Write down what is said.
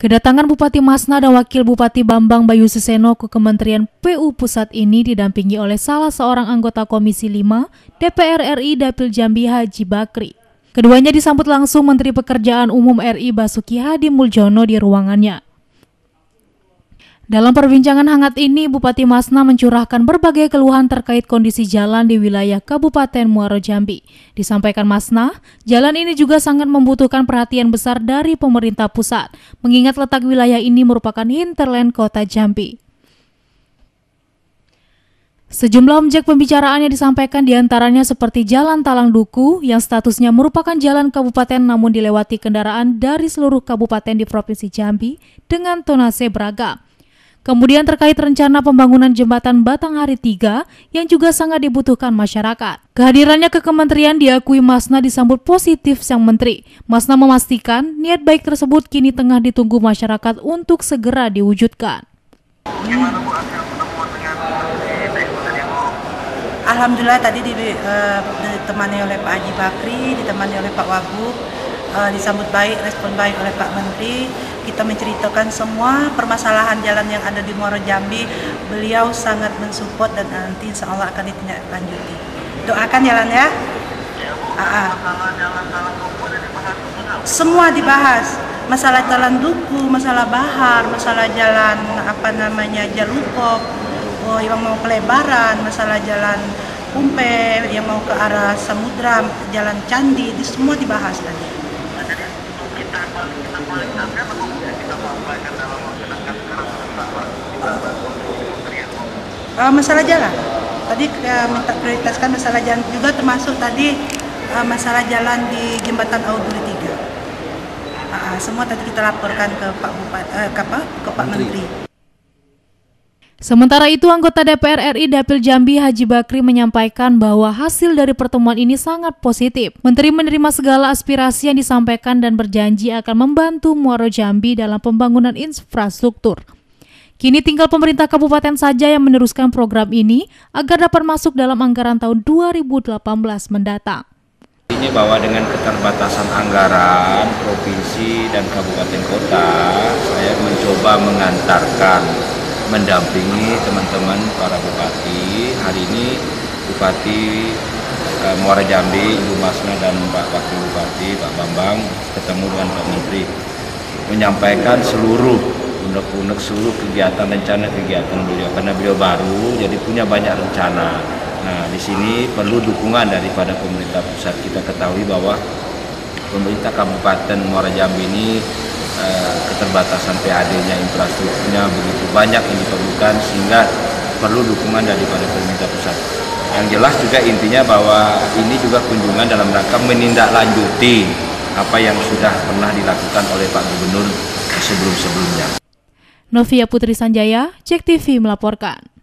Kedatangan Bupati Masna dan Wakil Bupati Bambang Bayu Seseno ke Kementerian PU Pusat ini didampingi oleh salah seorang anggota Komisi 5 DPR RI Dapil Jambi Haji Bakri. Keduanya disambut langsung Menteri Pekerjaan Umum RI Basuki Hadi Muljono di ruangannya. Dalam perbincangan hangat ini, Bupati Masna mencurahkan berbagai keluhan terkait kondisi jalan di wilayah Kabupaten Muaro Jambi. Disampaikan Masna, jalan ini juga sangat membutuhkan perhatian besar dari pemerintah pusat, mengingat letak wilayah ini merupakan hinterland kota Jambi. Sejumlah objek pembicaraannya disampaikan di antaranya seperti Jalan Talang Duku yang statusnya merupakan jalan kabupaten namun dilewati kendaraan dari seluruh kabupaten di Provinsi Jambi dengan tonase beragam Kemudian terkait rencana pembangunan jembatan Batanghari 3 yang juga sangat dibutuhkan masyarakat. Kehadirannya ke kementerian diakui Masna disambut positif sang menteri. Masna memastikan niat baik tersebut kini tengah ditunggu masyarakat untuk segera diwujudkan. Alhamdulillah tadi uh, ditemani oleh Pak Haji Bakri, ditemani oleh Pak Wagub, uh, disambut baik, respon baik oleh Pak Menteri. Kita menceritakan semua permasalahan jalan yang ada di Muaro Jambi. Beliau sangat mensupport dan nanti insya Allah akan ditindaklanjuti. Doakan jalan ya. Uh, semua dibahas. Masalah jalan duku, masalah bahar, masalah jalan apa namanya jalupok, oh, yang mau pelebaran, masalah jalan Umpe yang mau ke arah samudra, jalan candi, itu semua dibahas tadi. Uh, masalah jalan. Tadi uh, minta prioritaskan masalah jalan juga termasuk tadi uh, masalah jalan di jembatan Auduli 3. Uh, semua tadi kita laporkan ke Pak Bupati, uh, ke, apa? ke Pak Menteri. Menteri. Sementara itu, anggota DPR RI Dapil Jambi Haji Bakri menyampaikan bahwa hasil dari pertemuan ini sangat positif. Menteri menerima segala aspirasi yang disampaikan dan berjanji akan membantu Muaro Jambi dalam pembangunan infrastruktur. Kini tinggal pemerintah kabupaten saja yang meneruskan program ini agar dapat masuk dalam anggaran tahun 2018 mendatang. Ini bahwa dengan keterbatasan anggaran provinsi dan kabupaten kota, saya mencoba mengantarkan mendampingi teman-teman para bupati. Hari ini Bupati uh, Muara Jambi, Ibu Masna dan Pak Wakil Bupati, Pak Bambang ketemu dengan Pak Menteri menyampaikan seluruh unek-unek seluruh kegiatan rencana kegiatan beliau karena beliau baru jadi punya banyak rencana. Nah, di sini perlu dukungan daripada pemerintah pusat. Kita ketahui bahwa pemerintah Kabupaten Muara Jambi ini Eh, keterbatasan PAD-nya, infrastrukturnya begitu banyak yang diperlukan sehingga perlu dukungan daripada pemerintah pusat. Yang jelas juga intinya bahwa ini juga kunjungan dalam rangka menindaklanjuti apa yang sudah pernah dilakukan oleh Pak Gubernur sebelum-sebelumnya. Novia Putri Sanjaya, Cek TV melaporkan.